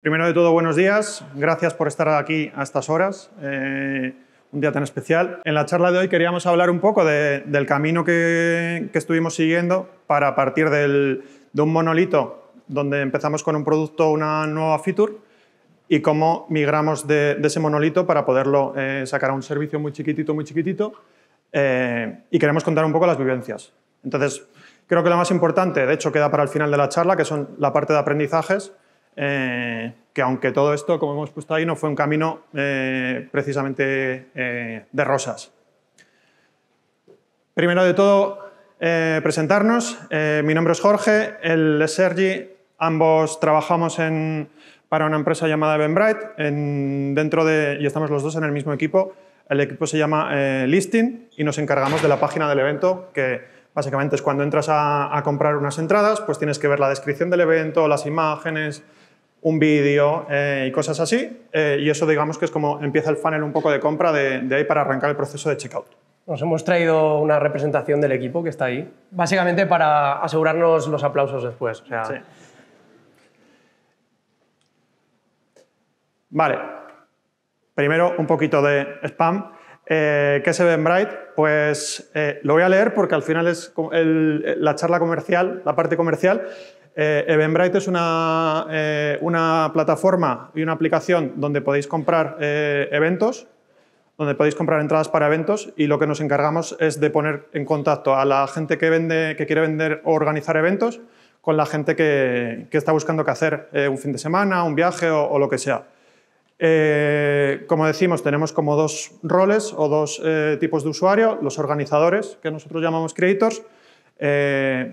Primero de todo, buenos días. Gracias por estar aquí a estas horas. Eh, un día tan especial. En la charla de hoy queríamos hablar un poco del camino que, estuvimos siguiendo para partir de un monolito donde empezamos con un producto, una nueva feature, y cómo migramos de, ese monolito para poderlo eh, sacar a un servicio muy chiquitito, muy chiquitito. Eh, y queremos contar un poco las vivencias. Entonces, creo que lo más importante, de hecho, queda para el final de la charla, que son la parte de aprendizajes, eh, que aunque todo esto, como hemos puesto ahí, no fue un camino precisamente de rosas. Primero de todo, presentarnos. mi nombre es Jorge, él es Sergi, ambos trabajamos para una empresa llamada Eventbrite, dentro de, y estamos los dos en el mismo equipo. El equipo se llama eh, Listing y nos encargamos de la página del evento, que básicamente es cuando entras a, comprar unas entradas, pues tienes que ver la descripción del evento, las imágenes, un vídeo eh, y cosas así. Eh, y eso digamos que es como empieza el funnel un poco de compra de, ahí para arrancar el proceso de checkout. Nos hemos traído una representación del equipo que está ahí, básicamente para asegurarnos los aplausos después. O sea, sí. Vale, primero un poquito de spam. Eh, ¿Qué es Eventbrite? Pues eh, lo voy a leer porque al final es la charla comercial, la parte comercial. Eh, Eventbrite es una, una, plataforma y una aplicación donde podéis comprar eventos, donde podéis comprar entradas para eventos y lo que nos encargamos es de poner en contacto a la gente que, vende, que quiere vender o organizar eventos con la gente que, está buscando qué hacer un fin de semana, un viaje o lo que sea. Eh, como decimos, tenemos como dos roles o dos eh, tipos de usuario. Los organizadores, que nosotros llamamos creators, eh,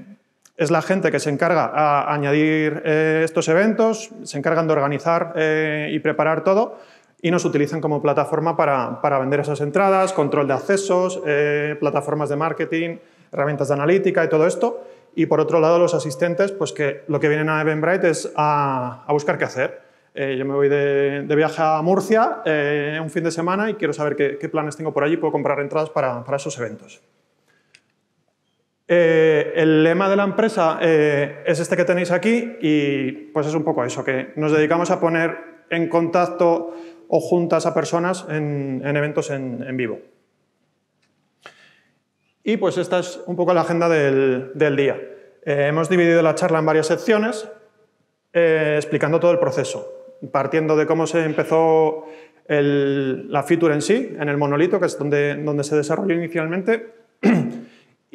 es la gente que se encarga a añadir estos eventos, se encargan de organizar y preparar todo y nos utilizan como plataforma para, para vender esas entradas, control de accesos, plataformas de marketing, herramientas de analítica y todo esto. Y por otro lado, los asistentes, pues que lo que vienen a Eventbrite es a, a buscar qué hacer. Eh, yo me voy de, viaje a Murcia eh, un fin de semana y quiero saber qué, planes tengo por allí, puedo comprar entradas para, esos eventos. Eh, el lema de la empresa es este que tenéis aquí y pues es un poco eso, que nos dedicamos a poner en contacto o juntas a personas en, eventos en, vivo. Y pues esta es un poco la agenda del, del día. hemos dividido la charla en varias secciones explicando todo el proceso partiendo de cómo se empezó la feature en sí, en el monolito, que es donde, donde se desarrolló inicialmente,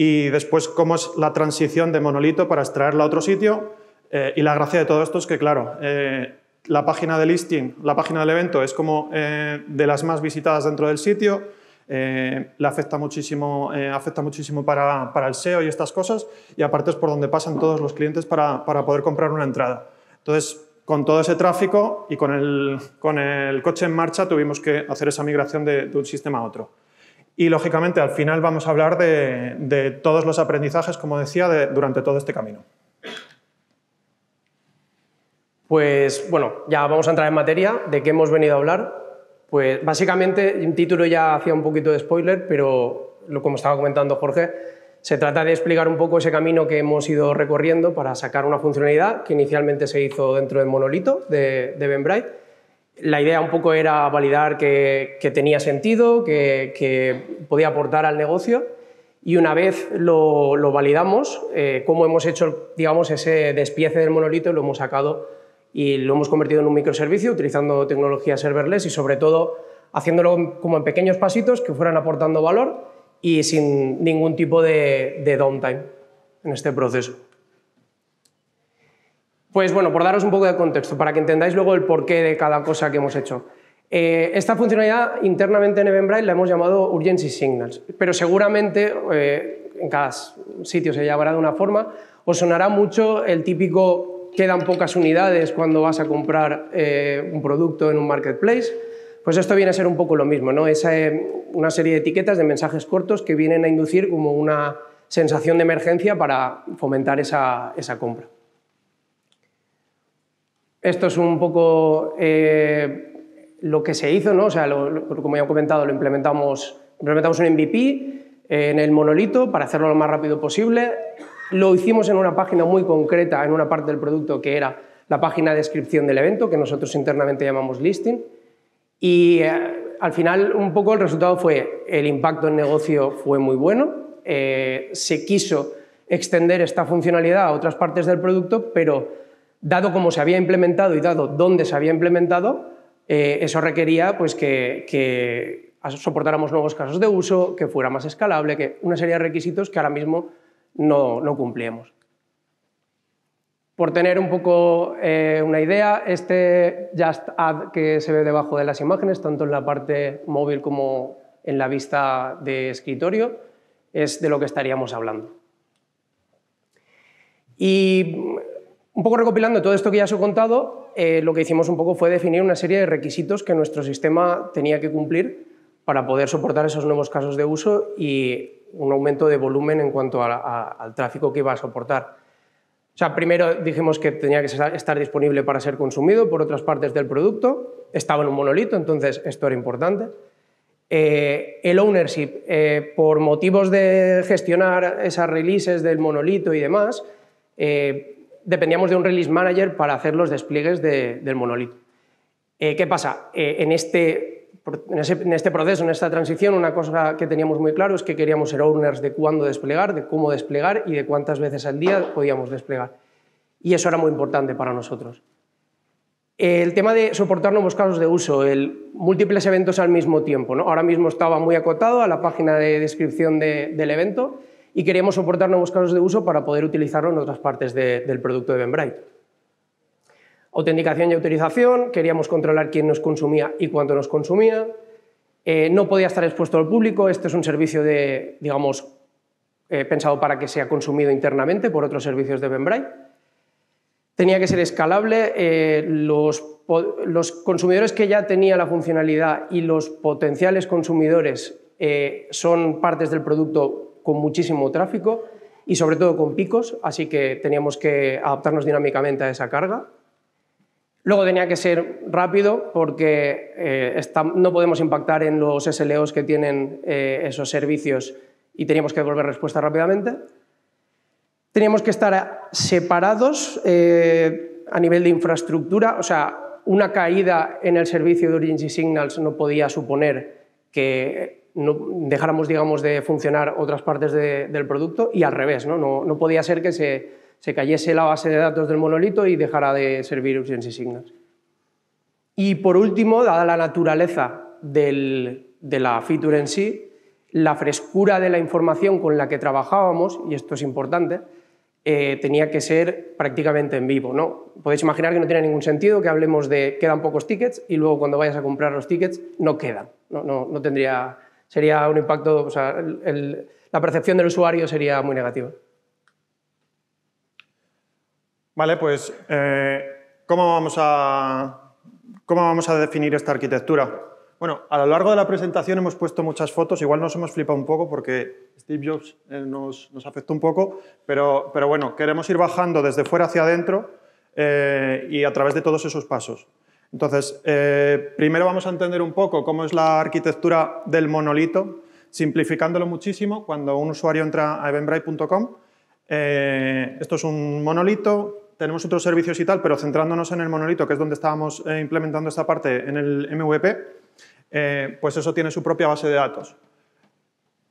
y después cómo es la transición de monolito para extraerla a otro sitio. Eh, y la gracia de todo esto es que, claro, eh, la página de listing, la página del evento, es como eh, de las más visitadas dentro del sitio, le afecta muchísimo, afecta muchísimo para, para, el SEO y estas cosas, y aparte es por donde pasan todos los clientes para, para poder comprar una entrada. Entonces, con todo ese tráfico y con el, con el coche en marcha tuvimos que hacer esa migración de, un sistema a otro. Y lógicamente al final vamos a hablar de, todos los aprendizajes, como decía, durante todo este camino. Pues bueno, ya vamos a entrar en materia de qué hemos venido a hablar. Pues básicamente, un título ya hacía un poquito de spoiler, pero como estaba comentando Jorge, se trata de explicar un poco ese camino que hemos ido recorriendo para sacar una funcionalidad que inicialmente se hizo dentro del monolito de, de Eventbrite. La idea un poco era validar que, tenía sentido, que, podía aportar al negocio y una vez lo, validamos, eh, cómo hemos hecho digamos, ese despiece del monolito, lo hemos sacado y lo hemos convertido en un microservicio utilizando tecnología serverless y sobre todo haciéndolo como en pequeños pasitos que fueran aportando valor y sin ningún tipo de, downtime en este proceso. Pues bueno, por daros un poco de contexto, para que entendáis luego el porqué de cada cosa que hemos hecho. Eh, esta funcionalidad internamente en Eventbrite la hemos llamado Urgency Signals, pero seguramente eh, en cada sitio se llamará de una forma. Os sonará mucho el típico quedan pocas unidades cuando vas a comprar eh, un producto en un marketplace pues esto viene a ser un poco lo mismo, ¿no? Es eh, una serie de etiquetas de mensajes cortos que vienen a inducir como una sensación de emergencia para fomentar esa, compra. Esto es un poco eh, lo que se hizo, ¿no? O sea, como ya he comentado, lo implementamos, implementamos un MVP en el monolito para hacerlo lo más rápido posible. Lo hicimos en una página muy concreta, en una parte del producto que era la página de descripción del evento, que nosotros internamente llamamos listing. Y eh, al final, un poco el resultado fue, el impacto en negocio fue muy bueno, eh, se quiso extender esta funcionalidad a otras partes del producto, pero dado cómo se había implementado y dado dónde se había implementado, eh, eso requería pues, que, soportáramos nuevos casos de uso, que fuera más escalable, que una serie de requisitos que ahora mismo no, no cumplíamos. Por tener un poco eh, una idea, este Just Add que se ve debajo de las imágenes, tanto en la parte móvil como en la vista de escritorio, es de lo que estaríamos hablando. Y un poco recopilando todo esto que ya os he contado, eh, lo que hicimos un poco fue definir una serie de requisitos que nuestro sistema tenía que cumplir para poder soportar esos nuevos casos de uso y un aumento de volumen en cuanto al tráfico que iba a soportar. O sea, primero dijimos que tenía que estar disponible para ser consumido por otras partes del producto, estaba en un monolito, entonces esto era importante. Eh, el ownership, eh, por motivos de gestionar esas releases del monolito y demás, eh, dependíamos de un release manager para hacer los despliegues del monolito. ¿Qué pasa? en este en, este proceso, en esta transición, una cosa que teníamos muy claro es que queríamos ser owners de cuándo desplegar, de cómo desplegar y de cuántas veces al día podíamos desplegar. Y eso era muy importante para nosotros. El tema de soportar nuevos casos de uso, el múltiples eventos al mismo tiempo. ¿no? Ahora mismo estaba muy acotado a la página de descripción del evento y queríamos soportar nuevos casos de uso para poder utilizarlo en otras partes del producto de Eventbrite. Autenticación y autorización, queríamos controlar quién nos consumía y cuánto nos consumía. Eh, no podía estar expuesto al público, este es un servicio de, digamos, eh, pensado para que sea consumido internamente por otros servicios de Eventbrite. Tenía que ser escalable, eh, los, los, consumidores que ya tenía la funcionalidad y los potenciales consumidores son partes del producto con muchísimo tráfico y sobre todo con picos, así que teníamos que adaptarnos dinámicamente a esa carga. Luego tenía que ser rápido porque eh, no podemos impactar en los SLOs que tienen eh, esos servicios y teníamos que devolver respuesta rápidamente. Teníamos que estar separados eh, a nivel de infraestructura, o sea, una caída en el servicio de Urgency Signals no podía suponer que dejáramos digamos, de funcionar otras partes del producto y al revés, ¿no? No, no podía ser que se se cayese la base de datos del monolito y dejara de servir urgency signals. Y por último, dada la naturaleza de la feature en sí, la frescura de la información con la que trabajábamos, y esto es importante, eh, tenía que ser prácticamente en vivo. ¿no? Podéis imaginar que no tiene ningún sentido que hablemos de quedan pocos tickets y luego cuando vayas a comprar los tickets no quedan. No, no, tendría, sería un impacto, o sea, la percepción del usuario sería muy negativa. Vale, pues eh, ¿cómo, vamos a, ¿cómo vamos a definir esta arquitectura? Bueno, a lo largo de la presentación hemos puesto muchas fotos, igual nos hemos flipado un poco porque Steve Jobs eh, nos, nos, afectó un poco, pero, pero, bueno, queremos ir bajando desde fuera hacia adentro eh, y a través de todos esos pasos. Entonces, primero vamos a entender un poco cómo es la arquitectura del monolito, simplificándolo muchísimo, cuando un usuario entra a eventbrite.com, esto es un monolito, tenemos otros servicios y tal, pero centrándonos en el monolito, que es donde estábamos eh, implementando esta parte en el MVP, eh, pues eso tiene su propia base de datos.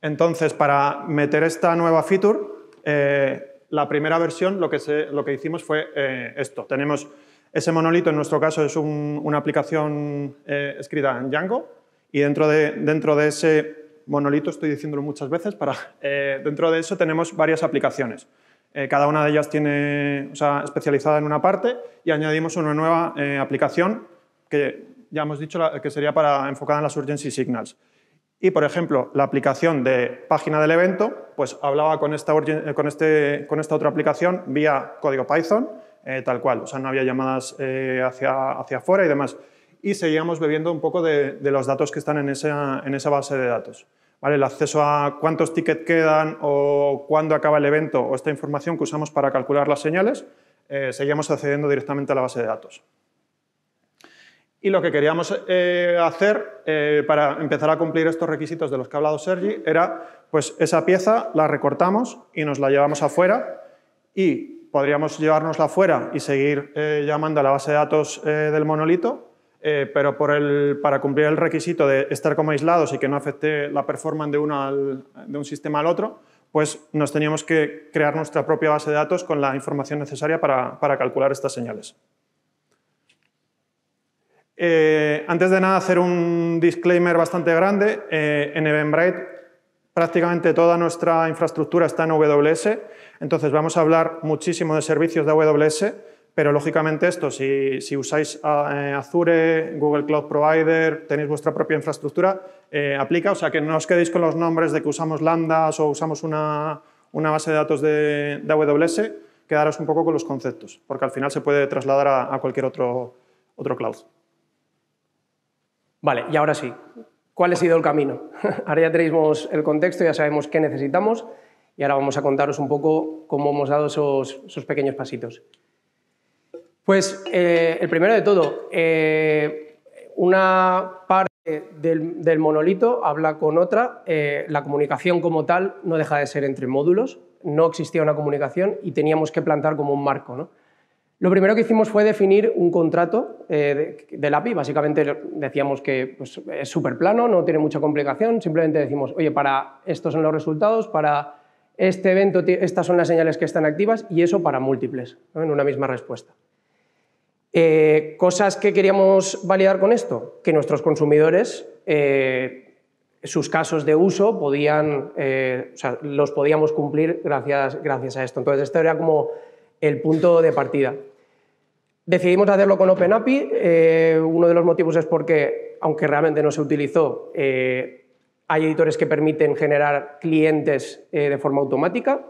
Entonces, para meter esta nueva feature, eh, la primera versión lo que, lo que hicimos fue esto. Tenemos ese monolito, en nuestro caso es una aplicación escrita en Django, y dentro de, dentro de ese monolito, estoy diciéndolo muchas veces, para, dentro de eso tenemos varias aplicaciones. Eh, cada una de ellas tiene, o sea, especializada en una parte y añadimos una nueva eh, aplicación que ya hemos dicho que sería para enfocada en las urgency signals. Y, por ejemplo, la aplicación de página del evento, pues hablaba con esta, eh, con este, con esta otra aplicación vía código Python, tal cual, o sea, no había llamadas hacia, hacia afuera y demás. Y seguíamos bebiendo un poco de, los datos que están en esa, en esa base de datos. El acceso a cuántos tickets quedan o cuándo acaba el evento o esta información que usamos para calcular las señales, eh, seguimos accediendo directamente a la base de datos. Y lo que queríamos eh, hacer eh, para empezar a cumplir estos requisitos de los que ha hablado Sergi era, pues esa pieza la recortamos y nos la llevamos afuera y podríamos llevárnosla fuera y seguir eh, llamando a la base de datos eh, del monolito, eh, pero para cumplir el requisito de estar como aislados y que no afecte la performance de, un sistema al otro, pues nos teníamos que crear nuestra propia base de datos con la información necesaria para, calcular estas señales. Antes de nada, hacer un disclaimer bastante grande. En Eventbrite prácticamente toda nuestra infraestructura está en AWS, entonces vamos a hablar muchísimo de servicios de AWS, pero lógicamente esto, si, usáis eh, Azure, Google Cloud Provider, tenéis vuestra propia infraestructura, eh, aplica, o sea que no os quedéis con los nombres de que usamos lambdas o usamos una, una base de datos de, de, AWS, quedaros un poco con los conceptos, porque al final se puede trasladar a, a cualquier otro, otro cloud. Vale, y ahora sí, ¿cuál ha sido el camino? ahora ya tenemos el contexto, ya sabemos qué necesitamos y ahora vamos a contaros un poco cómo hemos dado esos, pequeños pasitos. Pues eh, el primero de todo, eh, una parte del, del, monolito habla con otra, eh, la comunicación como tal no deja de ser entre módulos, no existía una comunicación y teníamos que plantar como un marco. ¿no? Lo primero que hicimos fue definir un contrato eh, del API, básicamente decíamos que pues, es súper plano, no tiene mucha complicación, simplemente decimos, oye, para estos son los resultados, para este evento estas son las señales que están activas y eso para múltiples, en una misma respuesta. Eh, cosas que queríamos validar con esto, que nuestros consumidores, eh, sus casos de uso, podían, o sea, los podíamos cumplir gracias, gracias a esto. Entonces, esto era como el punto de partida. Decidimos hacerlo con OpenAPI. Eh, uno de los motivos es porque, aunque realmente no se utilizó, eh, hay editores que permiten generar clientes de forma automática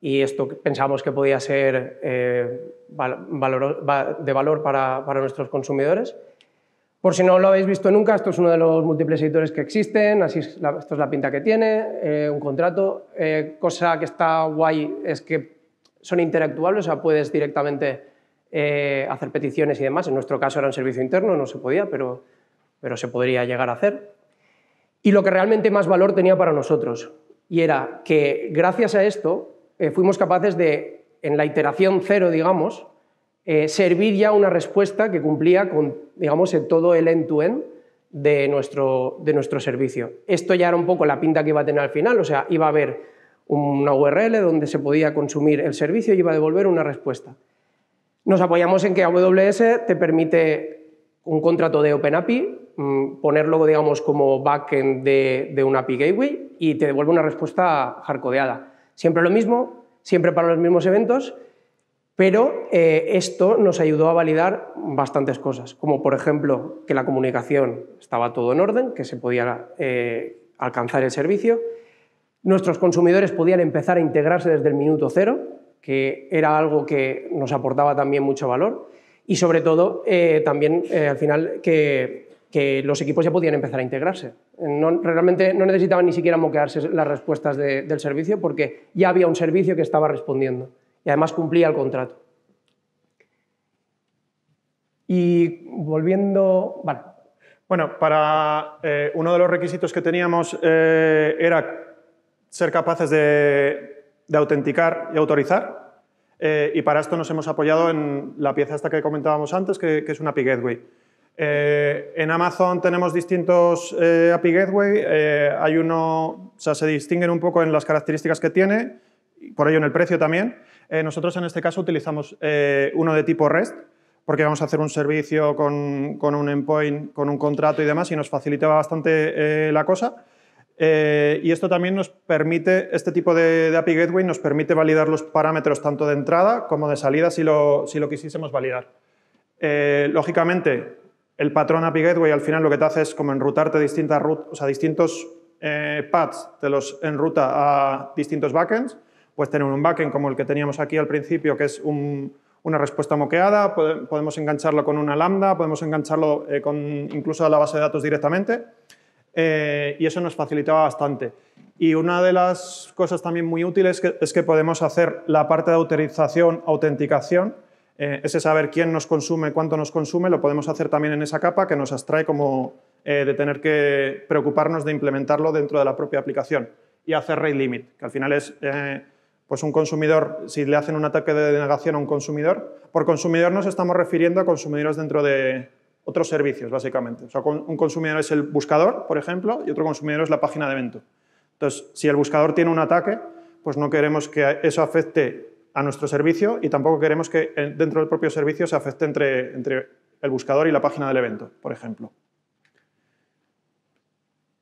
y esto pensamos que podía ser eh, de valor para, para, nuestros consumidores. Por si no lo habéis visto nunca, esto es uno de los múltiples editores que existen, así esto es la pinta que tiene, eh, un contrato. Eh, cosa que está guay es que son interactuables, o sea, puedes directamente eh, hacer peticiones y demás. En nuestro caso era un servicio interno, no se podía, pero, pero se podría llegar a hacer. Y lo que realmente más valor tenía para nosotros, y era que gracias a esto eh, fuimos capaces de, en la iteración cero, digamos, eh, servir ya una respuesta que cumplía con, digamos, todo el end-to-end -end de, nuestro, de nuestro servicio. Esto ya era un poco la pinta que iba a tener al final, o sea, iba a haber una URL donde se podía consumir el servicio y iba a devolver una respuesta. Nos apoyamos en que AWS te permite un contrato de OpenAPI, mmm, ponerlo, digamos, como backend de, de un API Gateway y te devuelve una respuesta hardcodeada. Siempre lo mismo, siempre para los mismos eventos, pero eh, esto nos ayudó a validar bastantes cosas, como por ejemplo que la comunicación estaba todo en orden, que se podía eh, alcanzar el servicio, nuestros consumidores podían empezar a integrarse desde el minuto cero, que era algo que nos aportaba también mucho valor, y sobre todo eh, también eh, al final que que los equipos ya podían empezar a integrarse. No, realmente no necesitaban ni siquiera moquearse las respuestas de, del servicio porque ya había un servicio que estaba respondiendo y además cumplía el contrato. Y volviendo... Vale. Bueno, para eh, uno de los requisitos que teníamos era ser capaces de, de autenticar y autorizar. Eh, y para esto nos hemos apoyado en la pieza esta que comentábamos antes, que, que es una API Gateway. Eh, en Amazon tenemos distintos eh, API Gateway, eh, hay uno, o sea, se distinguen un poco en las características que tiene, por ello en el precio también. Eh, nosotros en este caso utilizamos eh, uno de tipo REST, porque vamos a hacer un servicio con, con, un endpoint, con un contrato y demás, y nos facilitaba bastante la cosa. Y esto también nos permite, este tipo de, API Gateway nos permite validar los parámetros tanto de entrada como de salida si lo, si lo quisiésemos validar. lógicamente, el patrón API Gateway al final lo que te hace es como enrutarte distintas o sea, distintos eh, paths, te los enruta a distintos backends. Puedes tener un backend como el que teníamos aquí al principio, que es un, una respuesta moqueada, podemos engancharlo con una lambda, podemos engancharlo eh, con incluso a la base de datos directamente, eh, y eso nos facilitaba bastante. Y una de las cosas también muy útiles es que podemos hacer la parte de autorización, autenticación, eh, ese saber quién nos consume, cuánto nos consume, lo podemos hacer también en esa capa que nos abstrae como eh, de tener que preocuparnos de implementarlo dentro de la propia aplicación y hacer rate limit, que al final es eh, pues un consumidor, si le hacen un ataque de denegación a un consumidor, por consumidor nos estamos refiriendo a consumidores dentro de otros servicios, básicamente. O sea, un consumidor es el buscador, por ejemplo, y otro consumidor es la página de evento. Entonces, si el buscador tiene un ataque, pues no queremos que eso afecte a nuestro servicio y tampoco queremos que dentro del propio servicio se afecte entre, entre el buscador y la página del evento, por ejemplo.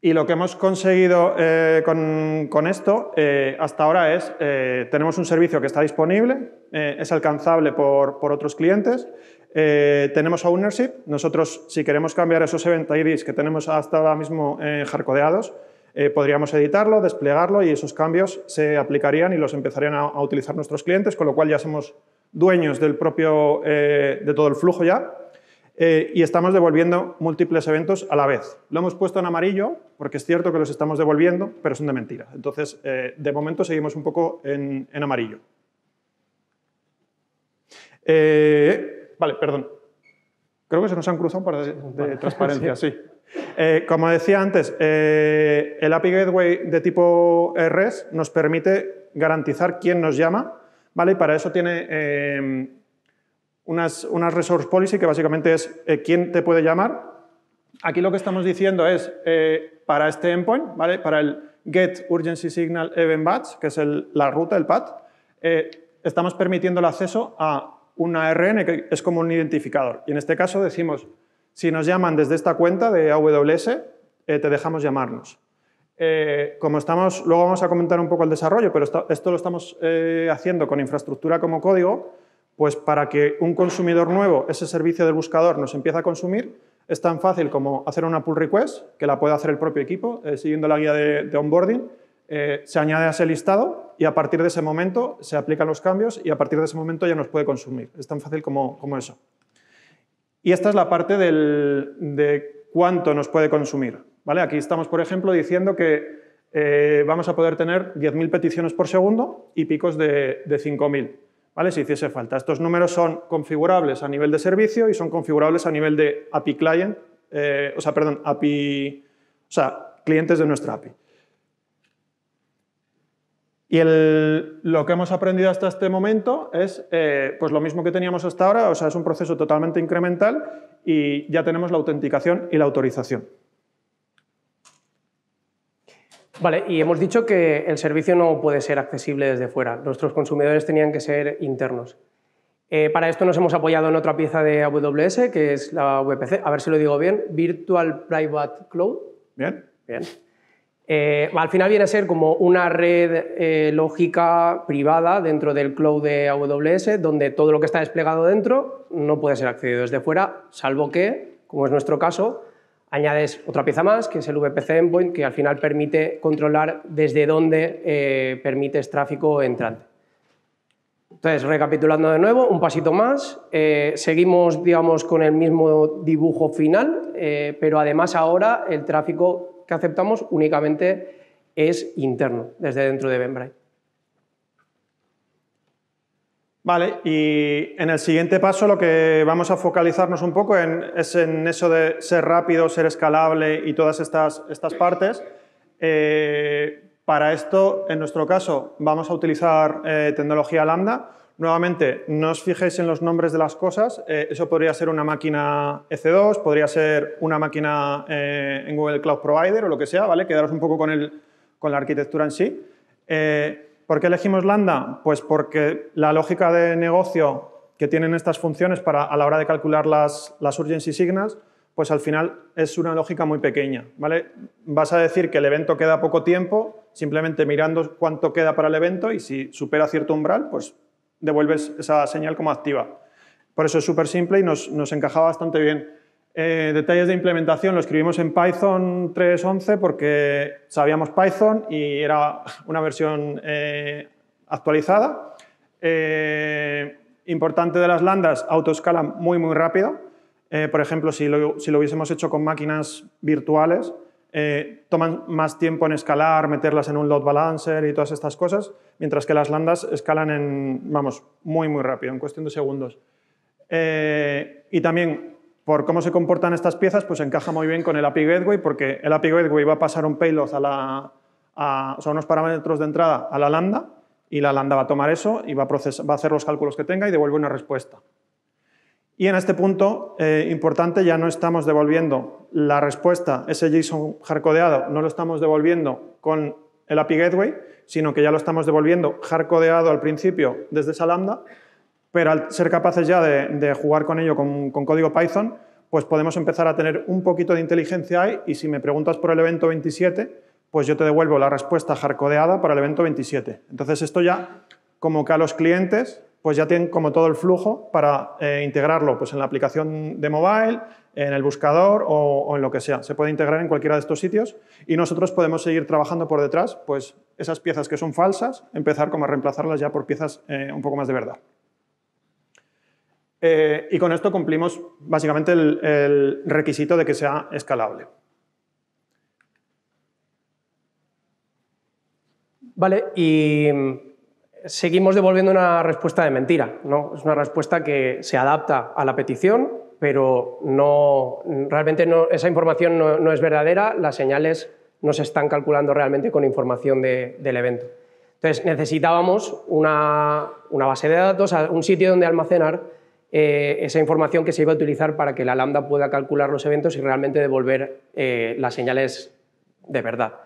Y lo que hemos conseguido eh, con, esto eh, hasta ahora es, eh, tenemos un servicio que está disponible, es alcanzable por, otros clientes, tenemos ownership, nosotros si queremos cambiar esos event IDs que tenemos hasta ahora mismo hardcodeados, podríamos editarlo, desplegarlo y esos cambios se aplicarían y los empezarían a, utilizar nuestros clientes, con lo cual ya somos dueños del propio, de todo el flujo ya. Eh, y estamos devolviendo múltiples eventos a la vez. Lo hemos puesto en amarillo porque es cierto que los estamos devolviendo, pero son de mentira. Entonces, eh, de momento seguimos un poco en, amarillo. Eh, vale, perdón. Creo que se nos han cruzado un par de, transparencias, sí. como decía antes, el API Gateway de tipo REST nos permite garantizar quién nos llama, ¿vale? Y para eso tiene unas, resource policy que básicamente es eh, quién te puede llamar. Aquí lo que estamos diciendo es eh, para este endpoint, ¿vale? para el get urgency signal event batch, que es la ruta, el path, eh, estamos permitiendo el acceso a una ARN que es como un identificador. Y en este caso decimos, si nos llaman desde esta cuenta de AWS, te dejamos llamarnos. como estamos, luego vamos a comentar un poco el desarrollo, pero esto lo estamos haciendo con infraestructura como código, pues para que un consumidor nuevo ese servicio del buscador nos empiece a consumir, es tan fácil como hacer una pull request, que la puede hacer el propio equipo, eh, siguiendo la guía de, onboarding, eh, se añade a ese listado y a partir de ese momento se aplican los cambios y a partir de ese momento ya nos puede consumir. Es tan fácil como, eso. Y esta es la parte de cuánto nos puede consumir. ¿vale? Aquí estamos, por ejemplo, diciendo que eh, vamos a poder tener 10.000 peticiones por segundo y picos de, de 5.000. ¿vale? si hiciese falta. Estos números son configurables a nivel de servicio y son configurables a nivel de API client, eh, o sea, perdón, API, o sea, clientes de nuestra API. Y lo que hemos aprendido hasta este momento es eh, pues lo mismo que teníamos hasta ahora, o sea, es un proceso totalmente incremental y ya tenemos la autenticación y la autorización. Vale, y hemos dicho que el servicio no puede ser accesible desde fuera. Nuestros consumidores tenían que ser internos. Eh, para esto nos hemos apoyado en otra pieza de AWS, que es la VPC, a ver si lo digo bien, Virtual Private Cloud. Bien. Bien. Eh, al final viene a ser como una red eh, lógica privada dentro del cloud de AWS, donde todo lo que está desplegado dentro no puede ser accedido desde fuera, salvo que, como es nuestro caso, Añades otra pieza más, que es el VPC Endpoint, que al final permite controlar desde dónde eh, permites tráfico entrante. Entonces, recapitulando de nuevo, un pasito más. Eh, seguimos, digamos, con el mismo dibujo final, pero además ahora el tráfico que aceptamos únicamente es interno, desde dentro de Eventbrite. Vale, y en el siguiente paso lo que vamos a focalizarnos un poco es en eso de ser rápido, ser escalable y todas estas, estas partes. Eh, para esto, en nuestro caso, vamos a utilizar eh, tecnología Lambda. Nuevamente, no os fijéis en los nombres de las cosas. Eh, eso podría ser una máquina EC2, podría ser una máquina en Google Cloud Provider o lo que sea, ¿vale? Quedaros un poco con, el, con la arquitectura en sí. ¿Por qué elegimos Lambda? Pues porque la lógica de negocio que tienen estas funciones para, a la hora de calcular las, las urgency signals, pues al final es una lógica muy pequeña. ¿vale? Vas a decir que el evento queda poco tiempo, simplemente mirando cuánto queda para el evento y si supera cierto umbral, pues devuelves esa señal como activa. Por eso es súper simple y nos, nos encaja bastante bien. Eh, detalles de implementación lo escribimos en Python 3.11 porque sabíamos Python y era una versión eh, actualizada. Eh, importante de las landas, autoescalan muy, muy rápido. por ejemplo, si lo, si lo, hubiésemos hecho con máquinas virtuales, toman más tiempo en escalar, meterlas en un load balancer y todas estas cosas, mientras que las landas escalan en, vamos, muy, muy rápido, en cuestión de segundos. y también por cómo se comportan estas piezas, pues encaja muy bien con el API Gateway, porque el API Gateway va a pasar un payload a, la, sea, unos parámetros de entrada a la lambda, y la lambda va a tomar eso y va a, va a hacer los cálculos que tenga y devuelve una respuesta. Y en este punto eh, importante ya no estamos devolviendo la respuesta, ese JSON hardcodeado, no lo estamos devolviendo con el API Gateway, sino que ya lo estamos devolviendo hardcodeado al principio desde esa lambda, pero al ser capaces ya de, jugar con ello con, con, código Python, pues podemos empezar a tener un poquito de inteligencia ahí y si me preguntas por el evento 27, pues yo te devuelvo la respuesta hardcodeada para el evento 27. Entonces esto ya como que a los clientes pues ya tienen como todo el flujo para eh, integrarlo pues en la aplicación de mobile, en el buscador o, en lo que sea. Se puede integrar en cualquiera de estos sitios y nosotros podemos seguir trabajando por detrás, pues esas piezas que son falsas, empezar como a reemplazarlas ya por piezas eh, un poco más de verdad. Eh, y con esto cumplimos básicamente el requisito de que sea escalable. Vale, y seguimos devolviendo una respuesta de mentira. ¿no? Es una respuesta que se adapta a la petición, pero no, realmente no, esa información no, es verdadera, las señales no se están calculando realmente con información del evento. Entonces necesitábamos una, base de datos, un sitio donde almacenar eh, esa información que se iba a utilizar para que la lambda pueda calcular los eventos y realmente devolver eh, las señales de verdad.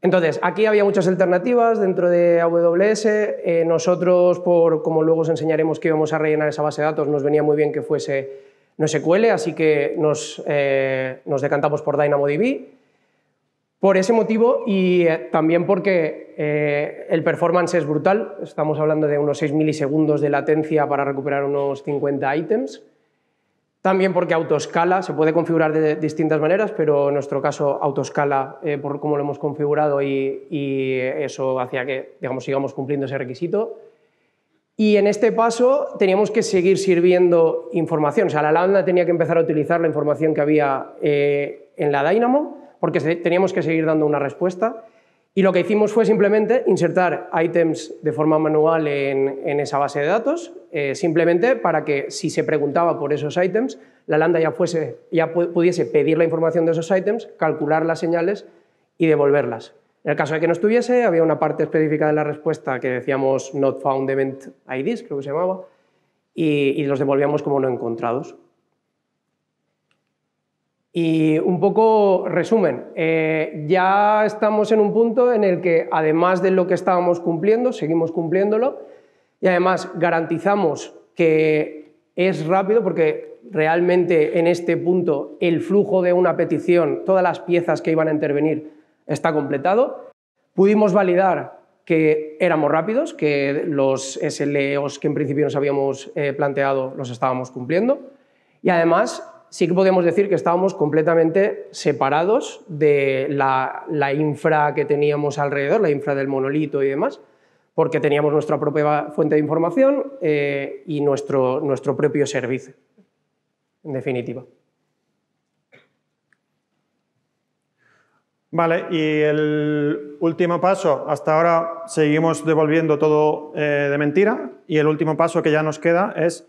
Entonces, aquí había muchas alternativas dentro de AWS. Eh, nosotros, por, como luego os enseñaremos que íbamos a rellenar esa base de datos, nos venía muy bien que fuese no SQL, así que nos, eh, decantamos por DynamoDB. Por ese motivo y eh, también porque el performance es brutal. Estamos hablando de unos 6 milisegundos de latencia para recuperar unos 50 ítems. También porque autoescala, se puede configurar de distintas maneras, pero en nuestro caso autoescala eh, por cómo lo hemos configurado y, eso hacía que digamos, sigamos cumpliendo ese requisito. Y en este paso teníamos que seguir sirviendo información, o sea, la Lambda tenía que empezar a utilizar la información que había eh, en la Dynamo, porque teníamos que seguir dando una respuesta. Y lo que hicimos fue simplemente insertar ítems de forma manual en, esa base de datos, eh, simplemente para que si se preguntaba por esos ítems, la lambda ya, fuese, ya pudiese pedir la información de esos ítems, calcular las señales y devolverlas. En el caso de que no estuviese, había una parte específica de la respuesta que decíamos not found event IDs, creo que se llamaba, y los devolvíamos como no encontrados. Y un poco resumen, eh, ya estamos en un punto en el que además de lo que estábamos cumpliendo, seguimos cumpliéndolo y además garantizamos que es rápido porque realmente en este punto el flujo de una petición, todas las piezas que iban a intervenir está completado. Pudimos validar que éramos rápidos, que los SLOs que en principio nos habíamos eh, planteado los estábamos cumpliendo y además sí que podemos decir que estábamos completamente separados de la, infra que teníamos alrededor, la infra del monolito y demás, porque teníamos nuestra propia fuente de información eh, y nuestro, nuestro propio servicio, en definitiva. Vale, y el último paso, hasta ahora seguimos devolviendo todo eh, de mentira, y el último paso que ya nos queda es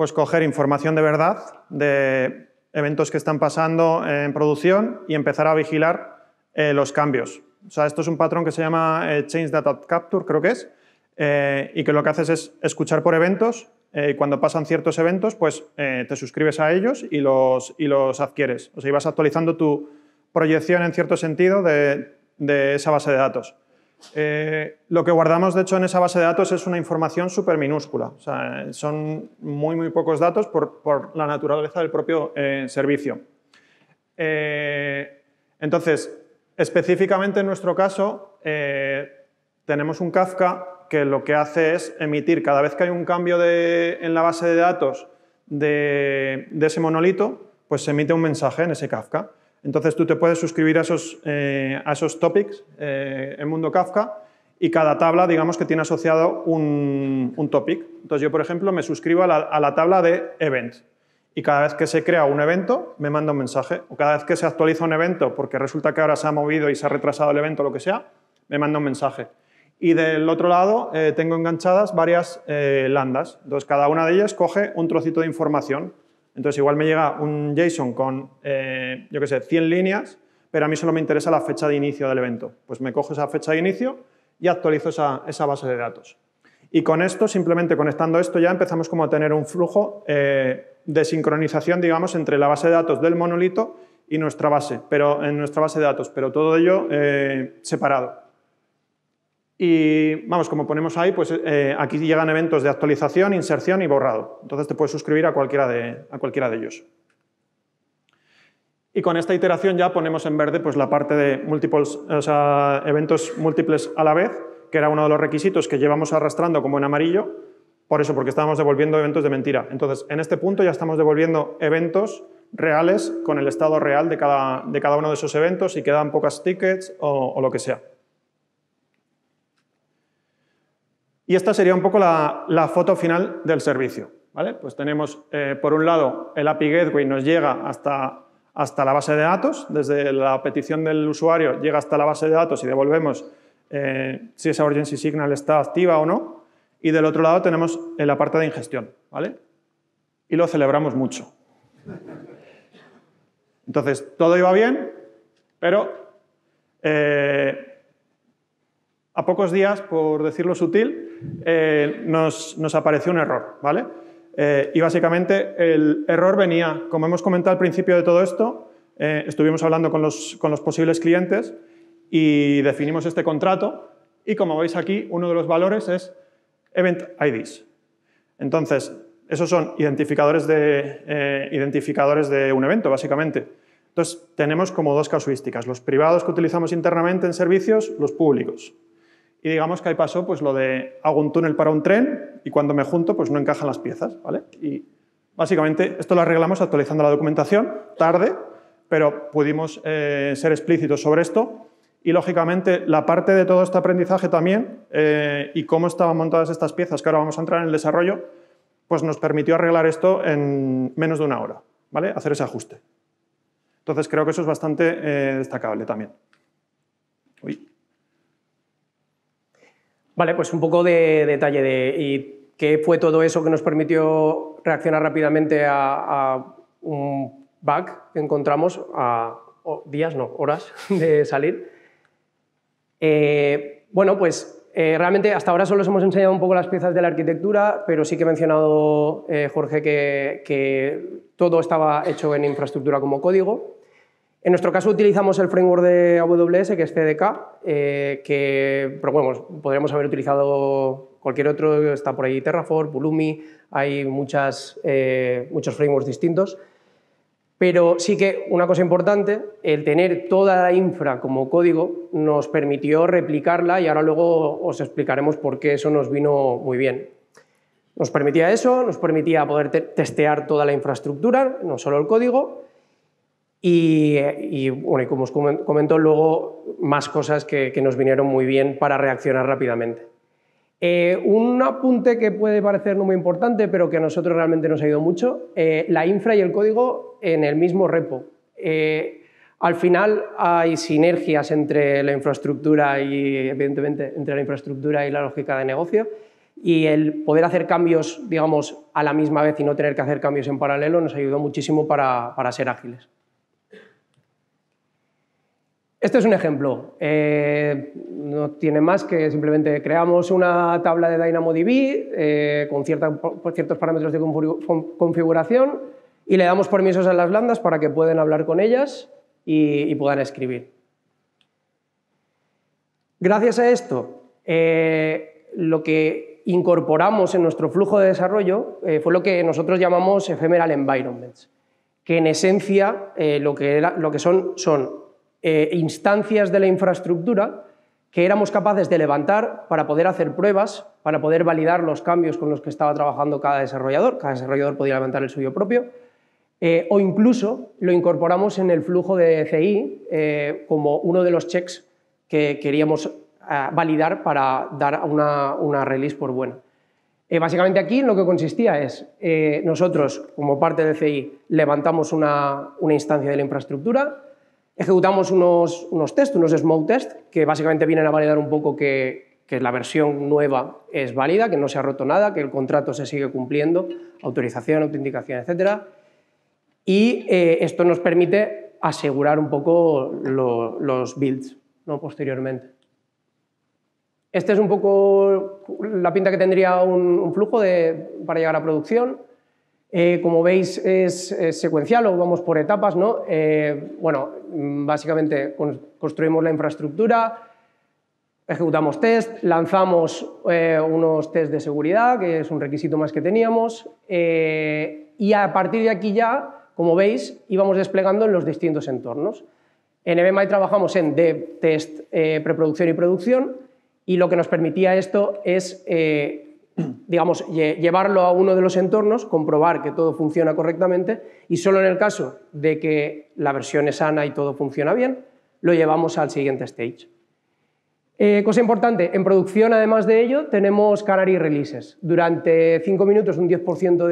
pues coger información de verdad de eventos que están pasando en producción y empezar a vigilar eh, los cambios. O sea, esto es un patrón que se llama eh, Change Data Capture, creo que es, eh, y que lo que haces es escuchar por eventos y cuando pasan ciertos eventos, pues te suscribes a ellos y los, y los adquieres. O sea, ibas actualizando tu proyección en cierto sentido de, de esa base de datos. Eh, lo que guardamos, de hecho, en esa base de datos es una información súper minúscula. Son muy, muy pocos datos por, la naturaleza del propio eh, servicio. Eh, entonces, específicamente en nuestro caso, tenemos un Kafka que lo que hace es emitir cada vez que hay un cambio en la base de datos de, de ese monolito, pues se emite un mensaje en ese Kafka. Entonces tú te puedes suscribir a esos, eh, a esos topics eh, en Mundo Kafka y cada tabla, digamos que tiene asociado un, un topic. Entonces yo, por ejemplo, me suscribo a la, tabla de events y cada vez que se crea un evento me manda un mensaje o cada vez que se actualiza un evento porque resulta que ahora se ha movido y se ha retrasado el evento o lo que sea, me manda un mensaje. Y del otro lado eh, tengo enganchadas varias landas. Entonces cada una de ellas coge un trocito de información entonces, igual me llega un JSON con, eh, yo qué sé, 100 líneas, pero a mí solo me interesa la fecha de inicio del evento. Pues me cojo esa fecha de inicio y actualizo esa, base de datos. Y con esto, simplemente conectando esto, ya empezamos como a tener un flujo eh, de sincronización, digamos, entre la base de datos del monolito y nuestra base, pero en nuestra base de datos, pero todo ello eh, separado. Y vamos, como ponemos ahí, pues eh, aquí llegan eventos de actualización, inserción y borrado. Entonces te puedes suscribir a cualquiera de, a cualquiera de ellos. Y con esta iteración ya ponemos en verde pues, la parte de múltiples, eventos múltiples a la vez, que era uno de los requisitos que llevamos arrastrando como en amarillo, por eso, porque estábamos devolviendo eventos de mentira. Entonces, en este punto ya estamos devolviendo eventos reales con el estado real de cada, de cada uno de esos eventos y quedan pocas tickets o lo que sea. Y esta sería un poco la, foto final del servicio. ¿vale? Pues tenemos, eh, por un lado, el API Gateway nos llega hasta, hasta la base de datos, desde la petición del usuario llega hasta la base de datos y devolvemos eh, si esa urgency signal está activa o no. Y del otro lado tenemos la parte de ingestión. ¿vale? Y lo celebramos mucho. Entonces, todo iba bien, pero eh, a pocos días, por decirlo sutil, eh, nos, apareció un error. ¿vale? Eh, y básicamente el error venía, como hemos comentado al principio de todo esto, eh, estuvimos hablando con los, posibles clientes y definimos este contrato y como veis aquí, uno de los valores es Event IDs. Entonces, esos son identificadores de, identificadores de un evento, básicamente. Entonces, tenemos como dos casuísticas, los privados que utilizamos internamente en servicios, los públicos. Y digamos que ahí pasó pues, lo de hago un túnel para un tren y cuando me junto pues no encajan las piezas. ¿vale? Y básicamente esto lo arreglamos actualizando la documentación, tarde, pero pudimos eh, ser explícitos sobre esto. Y lógicamente la parte de todo este aprendizaje también eh, y cómo estaban montadas estas piezas, que ahora vamos a entrar en el desarrollo, pues nos permitió arreglar esto en menos de una hora, ¿vale? hacer ese ajuste. Entonces creo que eso es bastante eh, destacable también. Vale, pues un poco de detalle de y qué fue todo eso que nos permitió reaccionar rápidamente a, un bug que encontramos a días, no, horas de salir. Eh, bueno, pues eh, realmente hasta ahora solo os hemos enseñado un poco las piezas de la arquitectura, pero sí que ha mencionado eh, Jorge que todo estaba hecho en infraestructura como código. En nuestro caso utilizamos el framework de AWS, que es CDK, eh, que pero bueno, podríamos haber utilizado cualquier otro, está por ahí Terraform, Pulumi, hay eh, muchos frameworks distintos. Pero sí que una cosa importante, el tener toda la infra como código nos permitió replicarla y ahora luego os explicaremos por qué eso nos vino muy bien. Nos permitía eso, nos permitía poder testear toda la infraestructura, no solo el código, y, bueno, y como os comento luego, más cosas que, nos vinieron muy bien para reaccionar rápidamente. Eh, un apunte que puede parecer no muy importante, pero que a nosotros realmente nos ha ido mucho, eh, la infra y el código en el mismo repo. Eh, al final hay sinergias entre la infraestructura y, evidentemente, entre la infraestructura y la lógica de negocio, y el poder hacer cambios, digamos, a la misma vez y no tener que hacer cambios en paralelo nos ayudó muchísimo para ser ágiles. Este es un ejemplo. Eh, no tiene más que simplemente creamos una tabla de DynamoDB eh, con ciertos parámetros de configuración y le damos permisos a las lambdas para que puedan hablar con ellas y, puedan escribir. Gracias a esto, eh, lo que incorporamos en nuestro flujo de desarrollo fue lo que nosotros llamamos ephemeral environments, que en esencia lo, que lo que son son eh, instancias de la infraestructura que éramos capaces de levantar para poder hacer pruebas, para poder validar los cambios con los que estaba trabajando cada desarrollador. Cada desarrollador podía levantar el suyo propio. Eh, o incluso lo incorporamos en el flujo de CI eh, como uno de los checks que queríamos validar para dar una, una release por buena. básicamente aquí lo que consistía es, nosotros como parte de CI levantamos una, una instancia de la infraestructura, Ejecutamos unos, unos test, unos smoke test, que básicamente vienen a validar un poco que, que, la versión nueva es válida, que no se ha roto nada, que el contrato se sigue cumpliendo, autorización, autenticación, etc. Y eh, esto nos permite asegurar un poco los builds posteriormente. Este es un poco la pinta que tendría un, flujo para llegar a producción. Eh, como veis es, secuencial o vamos por etapas. ¿no? Eh, bueno, básicamente construimos la infraestructura, ejecutamos test, lanzamos eh, unos test de seguridad, que es un requisito más que teníamos, y a partir de aquí ya, como veis, íbamos desplegando en los distintos entornos. En EBMI trabajamos en dev, test, preproducción y producción, y lo que nos permitía esto es digamos, llevarlo a uno de los entornos, comprobar que todo funciona correctamente y solo en el caso de que la versión es sana y todo funciona bien, lo llevamos al siguiente stage. Eh, cosa importante, en producción además de ello tenemos Canary Releases. Durante cinco minutos un 10%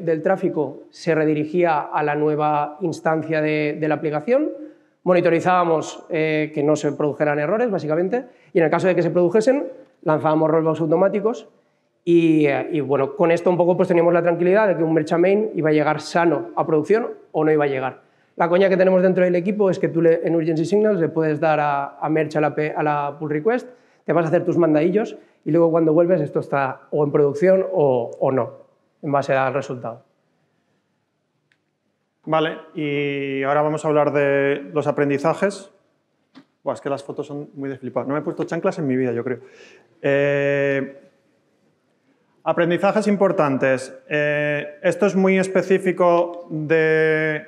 del tráfico se redirigía a la nueva instancia de, la aplicación, monitorizábamos eh, que no se produjeran errores básicamente y en el caso de que se produjesen lanzábamos rollbacks automáticos eh, y, bueno, con esto un poco pues teníamos la tranquilidad de que un Merchant Main iba a llegar sano a producción o no iba a llegar. La coña que tenemos dentro del equipo es que tú en Urgency Signals le puedes dar a, Merch a la, pull request, te vas a hacer tus mandadillos y luego cuando vuelves esto está o en producción o, o no, en base al resultado. Vale, y ahora vamos a hablar de los aprendizajes. Buah, es que las fotos son muy desflipadas. No me he puesto chanclas en mi vida, yo creo. Eh, Aprendizajes importantes. Eh, esto es muy específico de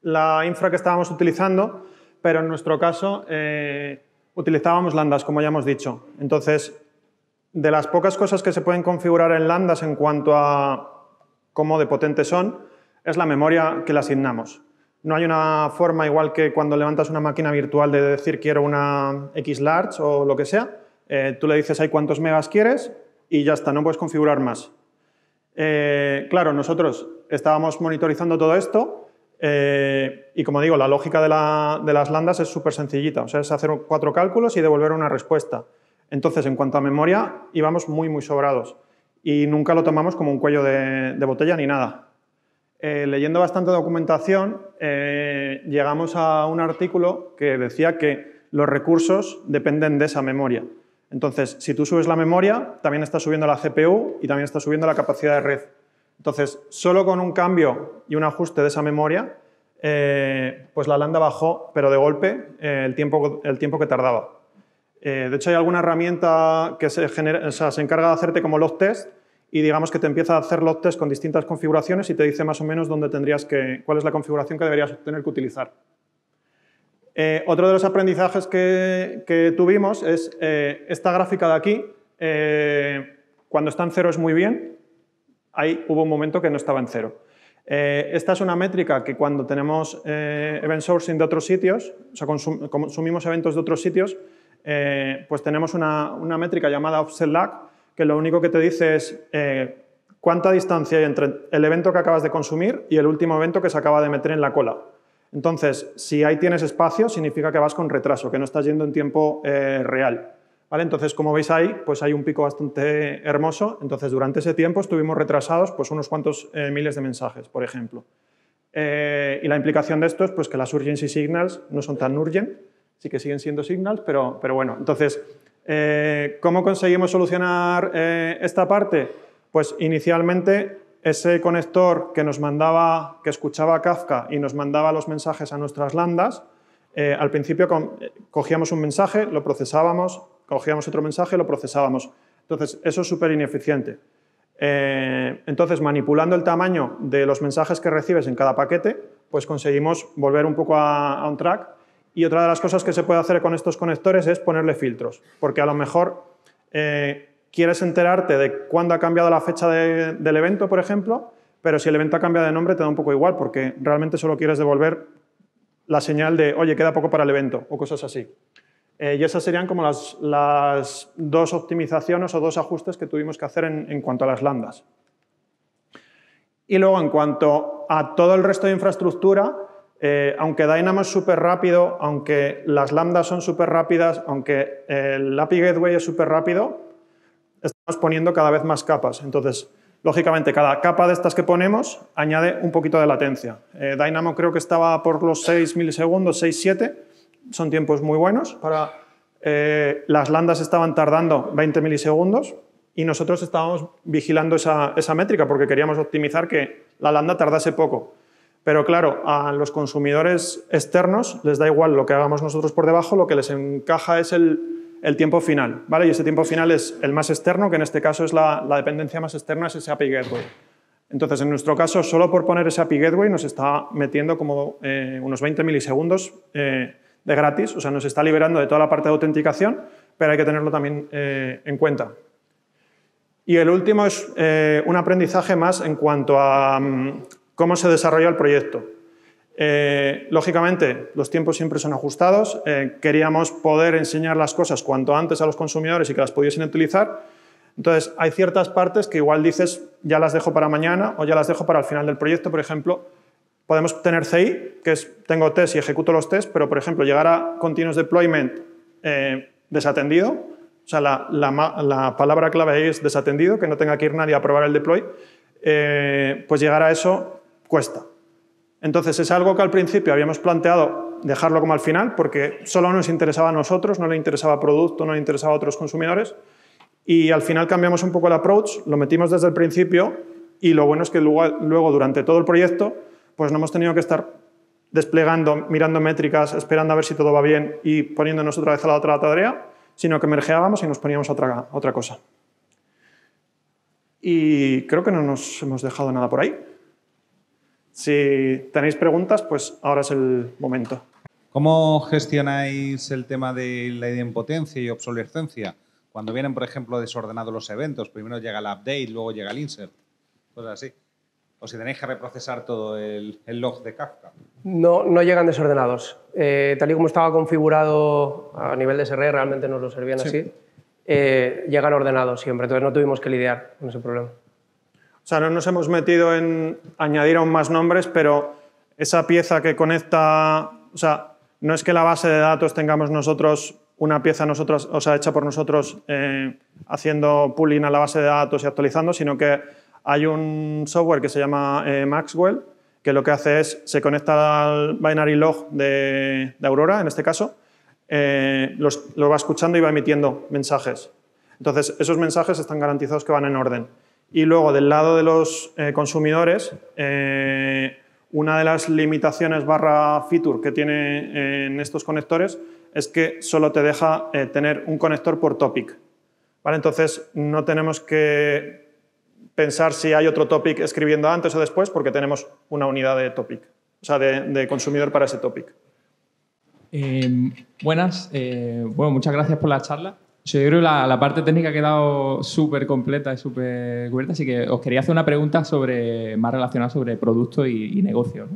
la infra que estábamos utilizando, pero en nuestro caso eh, utilizábamos lambdas, como ya hemos dicho. Entonces, de las pocas cosas que se pueden configurar en lambdas en cuanto a cómo de potentes son, es la memoria que le asignamos. No hay una forma igual que cuando levantas una máquina virtual de decir quiero una X large o lo que sea. Eh, tú le dices hay cuántos megas quieres y ya está, no puedes configurar más. Eh, claro, nosotros estábamos monitorizando todo esto eh, y como digo, la lógica de, las landas es súper sencillita, o sea, es hacer cuatro cálculos y devolver una respuesta. Entonces, en cuanto a memoria, íbamos muy, muy sobrados y nunca lo tomamos como un cuello de, botella ni nada. Eh, leyendo bastante documentación, llegamos a un artículo que decía que los recursos dependen de esa memoria. Entonces, si tú subes la memoria, también estás subiendo la CPU y también estás subiendo la capacidad de red. Entonces, solo con un cambio y un ajuste de esa memoria, eh, pues la lambda bajó, pero de golpe, eh, el, tiempo, el tiempo que tardaba. Eh, de hecho, hay alguna herramienta que se, encarga de hacerte como log test y digamos que te empieza a hacer log test con distintas configuraciones y te dice más o menos dónde tendrías que, cuál es la configuración que deberías tener que utilizar. Eh, otro de los aprendizajes que, tuvimos es eh, esta gráfica de aquí. Eh, cuando está en cero es muy bien. Ahí hubo un momento que no estaba en cero. esta es una métrica que cuando tenemos event sourcing de otros sitios, o sea, consumimos eventos de otros sitios, pues tenemos una, una, métrica llamada offset lag, que lo único que te dice es cuánta distancia hay entre el evento que acabas de consumir y el último evento que se acaba de meter en la cola. Entonces, si ahí tienes espacio, significa que vas con retraso, que no estás yendo en tiempo eh, real. ¿Vale? Entonces, como veis ahí, pues hay un pico bastante hermoso. Entonces, durante ese tiempo estuvimos retrasados pues, unos cuantos eh, miles de mensajes, por ejemplo. Eh, y la implicación de esto es pues, que las urgency signals no son tan urgent, sí que siguen siendo signals, pero, pero bueno. Entonces, ¿cómo conseguimos solucionar esta parte? Pues inicialmente ese conector que nos mandaba, que escuchaba Kafka y nos mandaba los mensajes a nuestras lambdas, eh, al principio cogíamos un mensaje, lo procesábamos, cogíamos otro mensaje, lo procesábamos. Entonces, eso es súper ineficiente. Eh, entonces, manipulando el tamaño de los mensajes que recibes en cada paquete, pues conseguimos volver un poco a, un track. Y otra de las cosas que se puede hacer con estos conectores es ponerle filtros, porque a lo mejor eh, quieres enterarte de cuándo ha cambiado la fecha del evento, por ejemplo, pero si el evento ha cambiado de nombre te da un poco igual, porque realmente solo quieres devolver la señal de, oye, queda poco para el evento, o cosas así. Eh, y esas serían como las, dos optimizaciones o dos ajustes que tuvimos que hacer en, cuanto a las landas. Y luego, en cuanto a todo el resto de infraestructura, eh, aunque Dynamo es súper rápido, aunque las lambdas son súper rápidas, aunque el API Gateway es súper rápido, estamos poniendo cada vez más capas. Entonces, lógicamente, cada capa de estas que ponemos añade un poquito de latencia. Eh, Dynamo creo que estaba por los 6 milisegundos, 6-7, son tiempos muy buenos para eh, las landas estaban tardando 20 milisegundos y nosotros estábamos vigilando esa, esa métrica porque queríamos optimizar que la lambda tardase poco. Pero claro, a los consumidores externos les da igual lo que hagamos nosotros por debajo, lo que les encaja es el, el tiempo final. ¿vale? Y ese tiempo final es el más externo, que en este caso es la, la dependencia más externa, es ese API Gateway. Entonces, en nuestro caso, solo por poner ese API Gateway nos está metiendo como eh, unos 20 milisegundos eh, de gratis, o sea, nos está liberando de toda la parte de autenticación, pero hay que tenerlo también eh, en cuenta. Y el último es un aprendizaje más en cuanto a mm, cómo se desarrolla el proyecto. Lógicamente, los tiempos siempre son ajustados. queríamos poder enseñar las cosas cuanto antes a los consumidores y que las pudiesen utilizar, entonces, hay ciertas partes que igual dices, ya las dejo para mañana o ya las dejo para el final del proyecto. Por ejemplo, podemos tener CI, que es, tengo test y ejecuto los tests, pero, por ejemplo, llegar a continuous deployment eh, desatendido, o sea, la, palabra clave ahí es desatendido, que no tenga que ir nadie a probar el deploy, eh, pues llegar a eso cuesta. Entonces, es algo que al principio habíamos planteado dejarlo como al final, porque solo nos interesaba a nosotros, no le interesaba producto, no le interesaba a otros consumidores, y al final cambiamos un poco el approach, lo metimos desde el principio y lo bueno es que luego, durante todo el proyecto pues no hemos tenido que estar desplegando, mirando métricas, esperando a ver si todo va bien y poniéndonos otra vez a la otra tarea, sino que mergeábamos y nos poníamos otra, otra cosa. Y creo que no nos hemos dejado nada por ahí. Si tenéis preguntas, pues ahora es el momento. ¿Cómo gestionáis el tema de la idempotencia y obsolescencia? Cuando vienen, por ejemplo, desordenados los eventos, primero llega el update, luego llega el insert, cosas así. O si tenéis que reprocesar todo el, log de Kafka. No, no llegan desordenados. Eh, tal y como estaba configurado a nivel de SRE, realmente nos lo servían así. Eh, llegan ordenados siempre, entonces no tuvimos que lidiar con ese problema. Sea, no nos hemos metido en añadir aún más nombres, pero esa pieza que conecta, o sea, no es que la base de datos tengamos nosotros una pieza nosotros, o sea, hecha por nosotros eh, haciendo pooling a la base de datos y actualizando, sino que hay un software que se llama eh, Maxwell, que lo que hace es, se conecta al binary log de, Aurora, en este caso, eh, lo va escuchando y va emitiendo mensajes. Entonces, esos mensajes están garantizados que van en orden. Y luego, del lado de los consumidores, una de las limitaciones barra feature que tiene en estos conectores es que solo te deja eh, tener un conector por topic. ¿Vale? Entonces, no tenemos que pensar si hay otro topic escribiendo antes o después porque tenemos una unidad de topic, o sea, de, consumidor para ese topic. Em, buenas, eh, bueno, muchas gracias por la charla. Yo creo que la, parte técnica ha quedado súper completa y súper cubierta, así que os quería hacer una pregunta sobre, más relacionada sobre producto y, y negocio.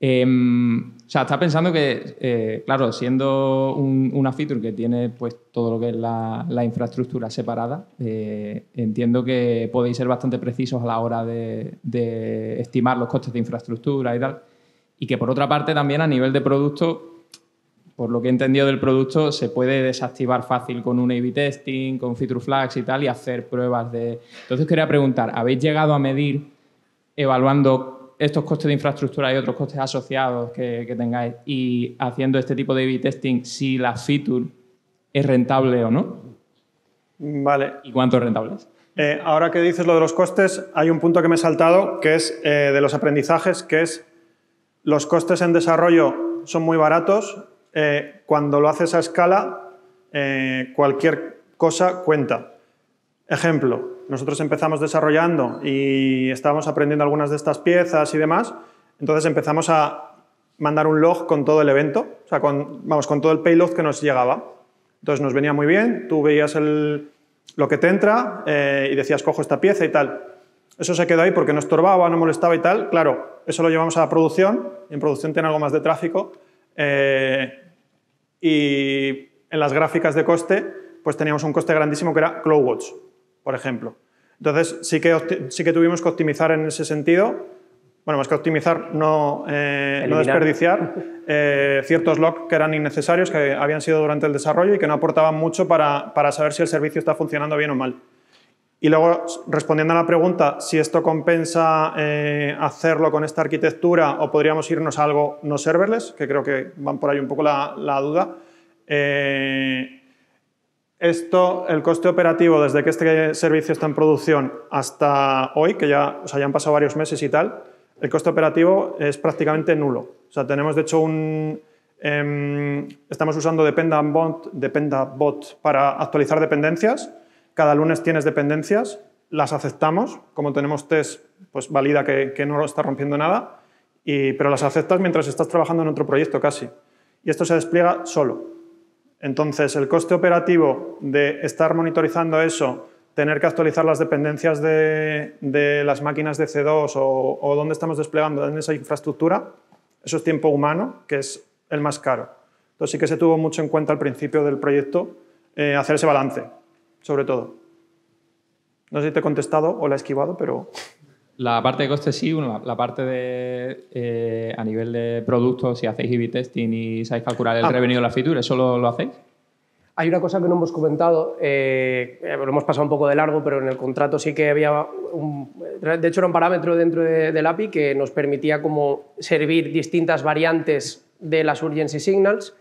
Em, o sea, está pensando que, eh, claro, siendo una feature que tiene pues, todo lo que es la, infraestructura separada, eh, entiendo que podéis ser bastante precisos a la hora de, estimar los costes de infraestructura y tal. Y que por otra parte también a nivel de producto, por lo que he entendido del producto, se puede desactivar fácil con un A-B testing, con feature flags y tal, y hacer pruebas de... Entonces quería preguntar, ¿habéis llegado a medir evaluando estos costes de infraestructura y otros costes asociados que, tengáis y haciendo este tipo de A-B testing si la feature es rentable o no. Vale. ¿Y cuánto es rentable eh, ahora que dices lo de los costes, hay un punto que me he saltado, que es eh, de los aprendizajes, que es los costes en desarrollo son muy baratos. Eh, cuando lo haces a escala, cualquier cosa cuenta. Ejemplo, nosotros empezamos desarrollando y estábamos aprendiendo algunas de estas piezas y demás, entonces empezamos a mandar un log con todo el evento, o sea, con, vamos, con todo el payload que nos llegaba. Entonces nos venía muy bien, tú veías el, lo que te entra eh, y decías, cojo esta pieza y tal. Eso se quedó ahí porque no estorbaba, no molestaba y tal. Claro, eso lo llevamos a la producción, en producción tiene algo más de tráfico. Eh, y en las gráficas de coste, pues teníamos un coste grandísimo que era CloudWatch por ejemplo. Entonces, sí que, sí que tuvimos que optimizar en ese sentido. Bueno, más que optimizar, no, eh, desperdiciar eh, ciertos logs que eran innecesarios, que habían sido durante el desarrollo y que no aportaban mucho para, saber si el servicio está funcionando bien o mal. Y luego, respondiendo a la pregunta si esto compensa eh, hacerlo con esta arquitectura o podríamos irnos a algo no serverless, que creo que van por ahí un poco la, la duda, Eh, esto, el coste operativo desde que este servicio está en producción hasta hoy, que ya, o sea, ya han pasado varios meses y tal, el coste operativo es prácticamente nulo. O sea, tenemos de hecho un... em, estamos usando Dependent Bot, Dependent Bot para actualizar dependencias. Cada lunes tienes dependencias, las aceptamos. Como tenemos test, pues valida que, no está rompiendo nada, y, pero las aceptas mientras estás trabajando en otro proyecto casi. Y esto se despliega solo. Entonces, el coste operativo de estar monitorizando eso, tener que actualizar las dependencias de, de las máquinas de C2 o, o dónde estamos desplegando en esa infraestructura, eso es tiempo humano, que es el más caro. Entonces, sí que se tuvo mucho en cuenta al principio del proyecto eh, hacer ese balance, sobre todo. No sé si te he contestado o la he esquivado, pero... La parte de coste sí, bueno, la, la parte de eh, a nivel de productos, si hacéis A-B testing y sabéis calcular el Ah. revenue de la feature, ¿eso lo, lo hacéis? Hay una cosa que no hemos comentado, eh, eh, lo hemos pasado un poco de largo, pero en el contrato sí que había, un, de hecho era un parámetro dentro de- del API que nos permitía como servir distintas variantes de las urgency signals.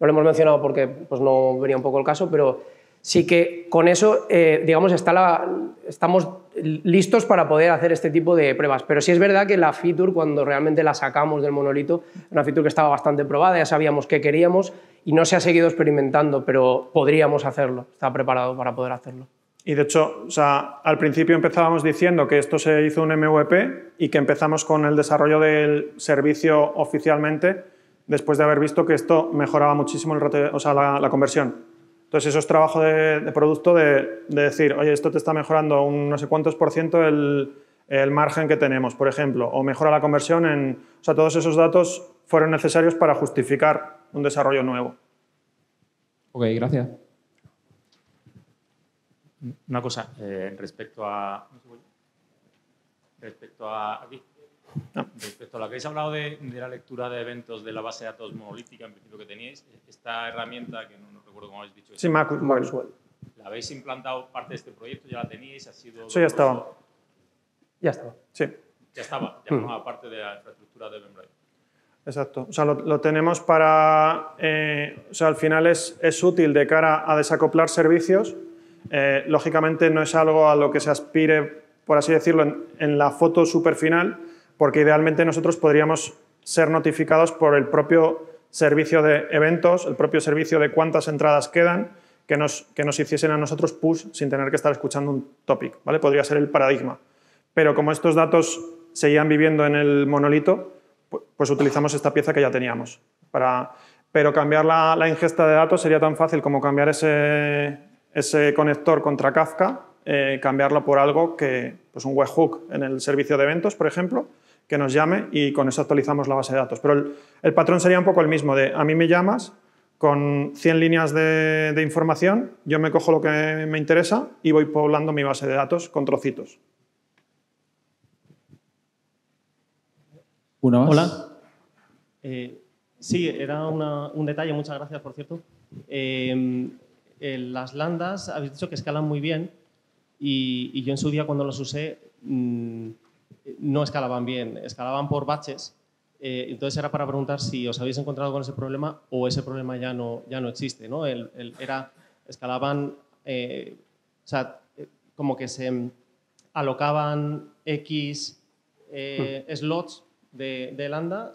No lo hemos mencionado porque pues, no venía un poco el caso, pero sí que con eso, eh, digamos, estamos listos para poder hacer este tipo de pruebas. Pero sí es verdad que la feature, cuando realmente la sacamos del monolito, una feature que estaba bastante probada, ya sabíamos qué queríamos y no se ha seguido experimentando, pero podríamos hacerlo, está preparado para poder hacerlo. Y de hecho, o sea, al principio empezábamos diciendo que esto se hizo un MVP y que empezamos con el desarrollo del servicio oficialmente después de haber visto que esto mejoraba muchísimo el o sea, la conversión. Entonces, eso es trabajo de, de producto de, de decir, oye, esto te está mejorando un no sé cuántos por ciento el, el margen que tenemos, por ejemplo, o mejora la conversión en... O sea, todos esos datos fueron necesarios para justificar un desarrollo nuevo. Ok, gracias. Una cosa, eh, respecto a. Respecto a. Aquí. Respecto a lo que habéis hablado de, de la lectura de eventos de la base de datos monolítica, en principio que teníais, esta herramienta, que no, no recuerdo cómo habéis dicho, Sí, Maxwell. ¿la habéis implantado parte de este proyecto? ¿Ya la teníais? ¿Ha sido Eso ya estaba. Ya está. Sí. Ya estaba, ya formaba parte de la infraestructura de Eventbrite. Exacto. O sea, lo, lo tenemos para... eh, o sea, al final es, es útil de cara a desacoplar servicios. Eh, lógicamente no es algo a lo que se aspire, por así decirlo, en, en la foto super final, porque idealmente nosotros podríamos ser notificados por el propio servicio de eventos, el propio servicio de cuántas entradas quedan, que nos, que nos hiciesen a nosotros push sin tener que estar escuchando un topic. ¿vale? Podría ser el paradigma. Pero como estos datos seguían viviendo en el monolito, pu- pues utilizamos esta pieza que ya teníamos. Para, pero cambiar la, la ingesta de datos sería tan fácil como cambiar ese, ese conector contra Kafka, eh, cambiarlo por algo que, pues un webhook en el servicio de eventos, por ejemplo, que nos llame y con eso actualizamos la base de datos. Pero el, el patrón sería un poco el mismo, de a mí me llamas con 100 líneas de, de información, yo me cojo lo que me interesa y voy poblando mi base de datos con trocitos. ¿Una más? Hola. Eh, sí, era una- un detalle, muchas gracias, por cierto. Eh, eh, las landas, habéis dicho que escalan muy bien y, y yo en su día cuando las usé mm, no escalaban bien, escalaban por baches. Eh, entonces era para preguntar si os habéis encontrado con ese problema o ese problema ya no, ya no existe. ¿no? El- el- era, escalaban, eh, o sea, eh, como que se mm, alocaban X eh, slots de, de lambda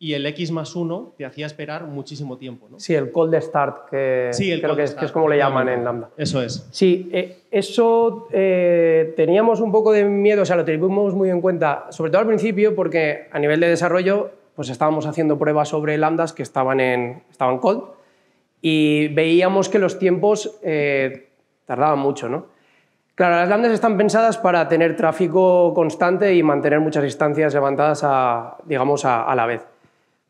y el X más 1 te hacía esperar muchísimo tiempo. ¿no? Sí, el cold start, que Sí, el creo cold que es, start, que es como le llaman en. Lambda. Eso es. Sí, eh, eso eh, teníamos un poco de miedo, o sea, lo tuvimos muy en cuenta, sobre todo al principio, porque a nivel de desarrollo, pues estábamos haciendo pruebas sobre lambdas que estaban en estaban cold y veíamos que los tiempos eh, tardaban mucho, ¿no? Claro, las lambdas están pensadas para tener tráfico constante y mantener muchas instancias levantadas a, digamos, a, a la vez.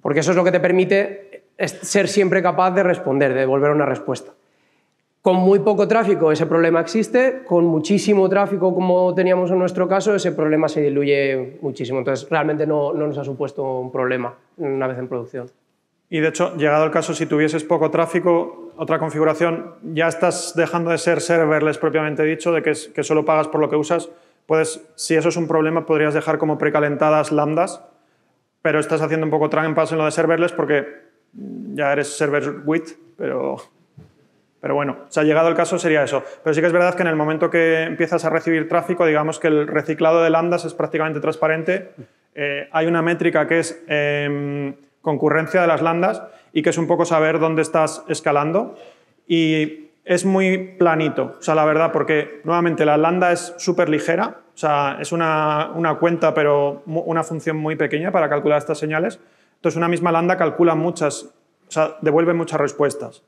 Porque eso es lo que te permite ser siempre capaz de responder, de devolver una respuesta. Con muy poco tráfico ese problema existe, con muchísimo tráfico como teníamos en nuestro caso, ese problema se diluye muchísimo. Entonces, realmente no, no nos ha supuesto un problema una vez en producción. Y de hecho, llegado el caso, si tuvieses poco tráfico, otra configuración, ya estás dejando de ser serverless propiamente dicho, de que, que solo pagas por lo que usas. Puedes, si eso es un problema, podrías dejar como precalentadas lambdas, pero estás haciendo un poco trampas en lo de serverless porque ya eres server with, pero, pero bueno, si ha llegado el caso sería eso. Pero sí que es verdad que en el momento que empiezas a recibir tráfico, digamos que el reciclado de lambdas es prácticamente transparente. Eh, hay una métrica que es em, concurrencia de las lambdas y que es un poco saber dónde estás escalando. Y es muy planito, o sea, la verdad, porque nuevamente la lambda es súper ligera, o sea, es una, una, cuenta, pero una función muy pequeña para calcular estas señales. Entonces, una misma lambda calcula muchas, o sea, devuelve muchas respuestas.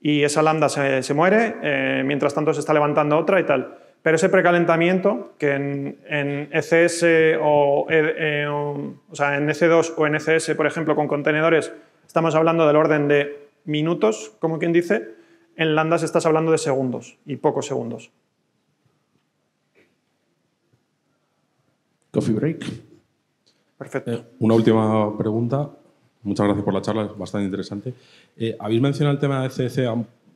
Y esa lambda se, se muere, eh, mientras tanto se está levantando otra y tal. Pero ese precalentamiento, que en, en ECS o, eh, o, o sea, en EC2 o en ECS, por ejemplo, con contenedores, estamos hablando del orden de minutos, como quien dice, en Lambdas estás hablando de segundos y pocos segundos. Coffee break. Perfecto. Eh, una última pregunta. Muchas gracias por la charla, es bastante interesante. Eh, habéis mencionado el tema de CC,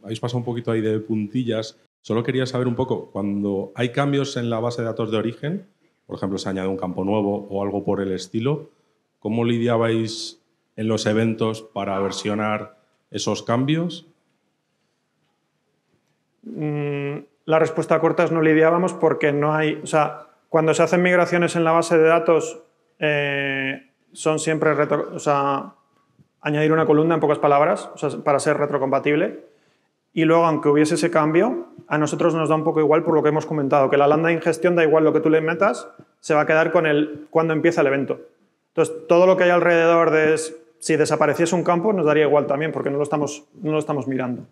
habéis pasado un poquito ahí de puntillas. Solo quería saber un poco, cuando hay cambios en la base de datos de origen, por ejemplo, se añade un campo nuevo o algo por el estilo, ¿cómo lidiabais en los eventos para versionar esos cambios? Mm, la respuesta corta es no lidiábamos porque no hay, o sea, cuando se hacen migraciones en la base de datos eh, son siempre, retro, o sea, añadir una columna en pocas palabras, o sea, para ser retrocompatible. Y luego, aunque hubiese ese cambio, a nosotros nos da un poco igual por lo que hemos comentado, que la lambda de ingestión da igual lo que tú le metas, se va a quedar con el cuando empieza el evento. Entonces, todo lo que hay alrededor de si desapareciese un campo nos daría igual también, porque no lo estamos, no lo estamos mirando.